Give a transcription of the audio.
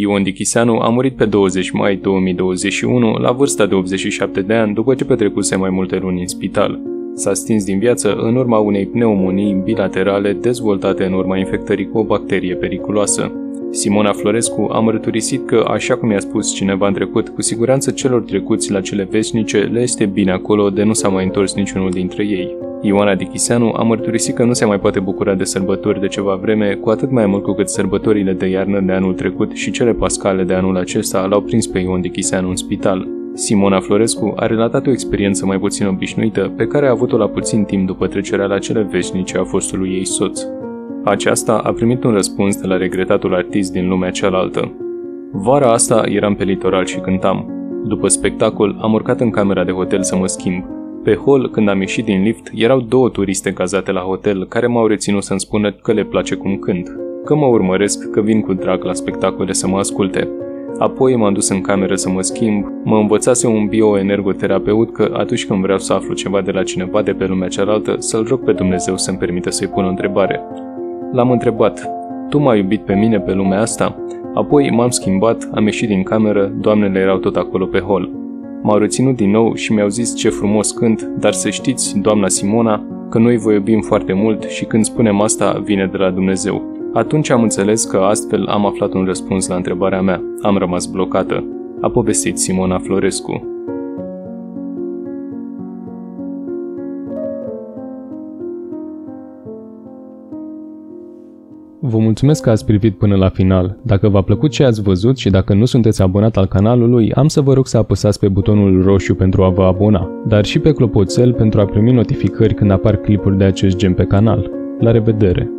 Ion Dichiseanu a murit pe 20 mai 2021 la vârsta de 87 de ani după ce petrecuse mai multe luni în spital. S-a stins din viață în urma unei pneumonii bilaterale dezvoltate în urma infectării cu o bacterie periculoasă. Simona Florescu a mărturisit că, așa cum i-a spus cineva în trecut, cu siguranță celor trecuți la cele veșnice le este bine acolo de nu s-a mai întors niciunul dintre ei. Ioana Dichiseanu a mărturisit că nu se mai poate bucura de sărbători de ceva vreme, cu atât mai mult cu cât sărbătorile de iarnă de anul trecut și cele pascale de anul acesta l-au prins pe Ion Dichiseanu în spital. Simona Florescu a relatat o experiență mai puțin obișnuită pe care a avut-o la puțin timp după trecerea la cele veșnice a fostului ei soț. Aceasta a primit un răspuns de la regretatul artist din lumea cealaltă. Vara asta eram pe litoral și cântam. După spectacol, am urcat în camera de hotel să mă schimb. Pe hol, când am ieșit din lift, erau două turiste cazate la hotel care m-au reținut să-mi spună că le place cum cânt, că mă urmăresc, că vin cu drag la spectacole să mă asculte. Apoi m-am dus în cameră să mă schimb, mă învățase un bioenergoterapeut că atunci când vreau să aflu ceva de la cineva de pe lumea cealaltă, să-l rog pe Dumnezeu să-mi permită să-i pun o întrebare. L-am întrebat, tu m-ai iubit pe mine pe lumea asta? Apoi m-am schimbat, am ieșit din cameră, doamnele erau tot acolo pe hol. M-au reținut din nou și mi-au zis ce frumos cânt, dar să știți, doamna Simona, că noi vă iubim foarte mult și când spunem asta vine de la Dumnezeu. Atunci am înțeles că astfel am aflat un răspuns la întrebarea mea. Am rămas blocată. A povestit Simona Florescu. Vă mulțumesc că ați privit până la final. Dacă v-a plăcut ce ați văzut și dacă nu sunteți abonat al canalului, am să vă rog să apăsați pe butonul roșu pentru a vă abona, dar și pe clopoțel pentru a primi notificări când apar clipuri de acest gen pe canal. La revedere!